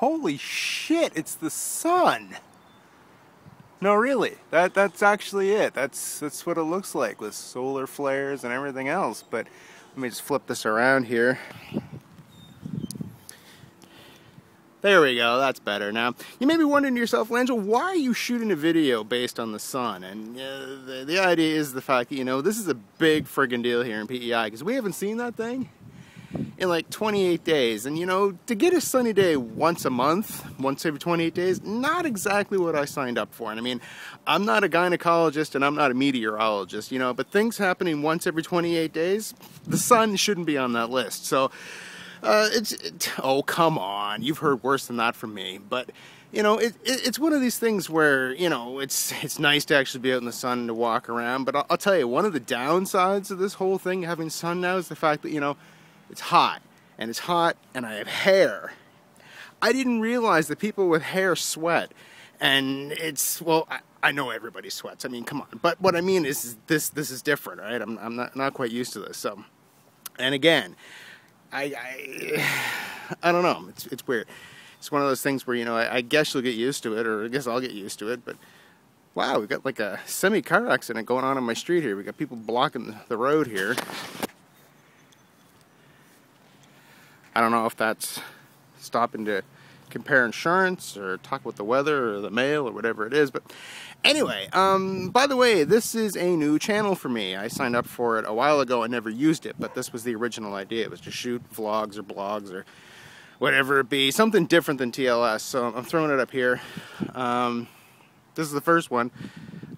Holy shit, it's the sun. No, really, that that's actually it. That's that's what it looks like with solar flares and everything else. But let me just flip this around here. There we go, that's better. Now, you may be wondering to yourself, Langille, why are you shooting a video based on the sun? And uh, the, the idea is the fact that, you know, this is a big friggin' deal here in PEI, because we haven't seen that thing in like 28 days. And, you know, to get a sunny day once a month, once every 28 days, not exactly what I signed up for. And I mean, I'm not a gynecologist and I'm not a meteorologist, you know, but things happening once every 28 days, the sun shouldn't be on that list. So, uh, it's it, oh come on, you've heard worse than that from me. But you know, it, it, it's one of these things where you know it's it's nice to actually be out in the sun to walk around. But I'll, I'll tell you, one of the downsides of this whole thing having sun now is the fact that you know it's hot and it's hot and I have hair. I didn't realize that people with hair sweat, and it's well. I, I know everybody sweats. I mean, come on. But what I mean is, this this is different, right? I'm I'm not not quite used to this. So, and again, I, I, I don't know. It's, it's weird. It's one of those things where, you know, I, I guess you'll get used to it, or I guess I'll get used to it, but wow, we've got like a semi-car accident going on in my street here. We've got people blocking the road here. I don't know if that's stopping to compare insurance or talk about the weather or the mail or whatever it is. But anyway, um, by the way, this is a new channel for me. I signed up for it a while ago. I never used it, but this was the original idea. It was to shoot vlogs or blogs or whatever it be, something different than TLS. So I'm throwing it up here. Um, this is the first one.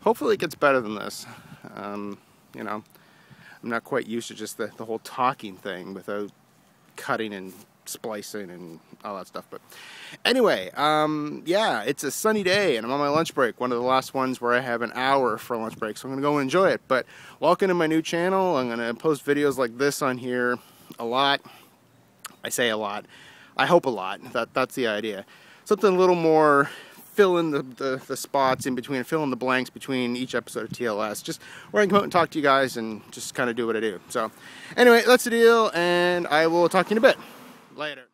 Hopefully it gets better than this. Um, you know, I'm not quite used to just the, the whole talking thing without cutting and splicing and all that stuff. But anyway, um, yeah, it's a sunny day and I'm on my lunch break. One of the last ones where I have an hour for lunch break. So I'm to go and enjoy it. But welcome to my new channel. I'm to post videos like this on here a lot. I say a lot. I hope a lot. That That's the idea. Something a little more fill in the, the, the, spots in between, fill in the blanks between each episode of TLS. Just where I can come out and talk to you guys and just kind of do what I do. So anyway, that's the deal, and I will talk to you in a bit. Later.